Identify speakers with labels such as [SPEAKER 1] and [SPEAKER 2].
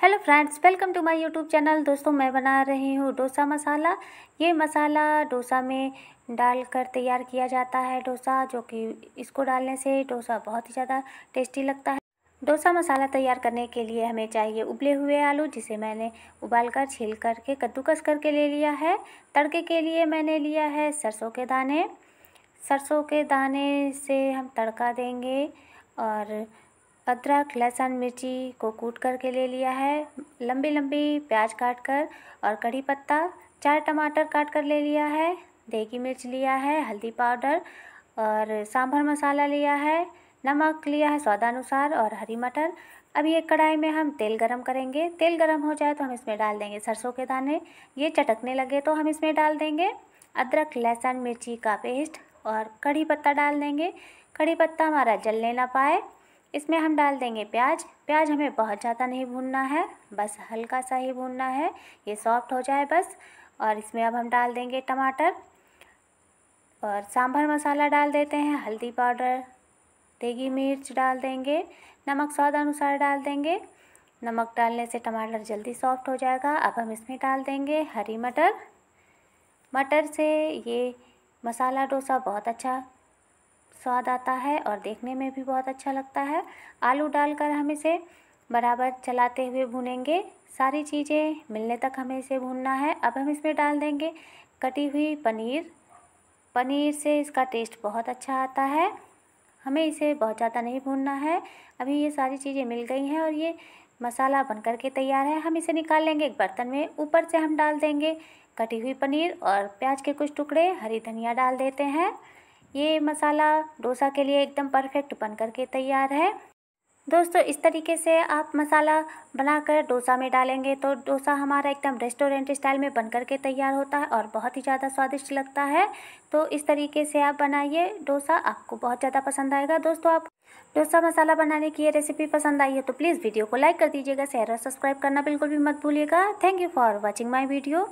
[SPEAKER 1] Hello friends, welcome to my YouTube channel. दोस्तों, मैं बना रही हूँ डोसा मसाला। ये मसाला डोसा में डालकर तैयार किया जाता है डोसा, जो कि इसको डालने से डोसा बहुत ही ज़्यादा टेस्टी लगता है। डोसा मसाला तैयार करने के लिए हमें चाहिए उबले हुए आलू, जिसे मैंने उबाल कर छील करके, कद्दूकस करके ले लिया है। तड़के के लिए मैंने लिया है सरसों के दाने। सरसों के दाने से हम तड़का देंगे और अदरक, लहसुन, मिर्ची को कूट करके ले लिया है। लंबी लंबी प्याज काट कर और कड़ी पत्ता, चार टमाटर काट कर ले लिया है। देगी मिर्च लिया है, हल्दी पाउडर और सांभर मसाला लिया है। नमक लिया है स्वादानुसार और हरी मटर। अभी एक कढ़ाई में हम तेल गरम करेंगे। तेल गरम हो जाए तो हम इसमें डाल देंगे सरसों के दाने। ये चटकने लगे तो हम इसमें डाल देंगे। अदरक, लहसुन, मिर्ची का पेस्ट और कड़ी पत्ता डाल देंगे। कड़ी पत्ता हमारा जलने ना पाए। इसमें हम डाल देंगे प्याज। प्याज हमें बहुत ज़्यादा नहीं भूनना है, बस हल्का सा ही भूनना है। ये सॉफ्ट हो जाए बस। और इसमें अब हम डाल देंगे टमाटर। और सांभर मसाला डाल देते हैं, हल्दी पाउडर, देगी मिर्च डाल देंगे, नमक स्वाद अनुसार डाल देंगे। नमक डालने से टमाटर जल्दी सॉफ्ट हो जाएगा। अब हम इसमें डाल देंगे हरी मटर। मटर से ये मसाला डोसा बहुत अच्छा स्वाद आता है और देखने में भी बहुत अच्छा लगता है। आलू डालकर हम इसे बराबर चलाते हुए भूनेंगे। सारी चीज़ें मिलने तक हमें इसे भूनना है। अब हम इसमें डाल देंगे कटी हुई पनीर। पनीर से इसका टेस्ट बहुत अच्छा आता है। हमें इसे बहुत ज़्यादा नहीं भूनना है। अभी ये सारी चीज़ें मिल गई हैं और ये मसाला बन कर के तैयार है। हम इसे निकाल लेंगे एक बर्तन में। ऊपर से हम डाल देंगे कटी हुई पनीर और प्याज के कुछ टुकड़े। हरी धनिया डाल देते हैं। ये मसाला डोसा के लिए एकदम परफेक्ट बन करके तैयार है। दोस्तों, इस तरीके से आप मसाला बनाकर डोसा में डालेंगे तो डोसा हमारा एकदम रेस्टोरेंट स्टाइल में बन करके तैयार होता है और बहुत ही ज़्यादा स्वादिष्ट लगता है। तो इस तरीके से आप बनाइए डोसा, आपको बहुत ज़्यादा पसंद आएगा। दोस्तों, आप डोसा मसाला बनाने की ये रेसिपी पसंद आई है तो प्लीज़ वीडियो को लाइक कर दीजिएगा शेयर और सब्सक्राइब करना बिल्कुल भी मत भूलिएगा। Thank you for watching my video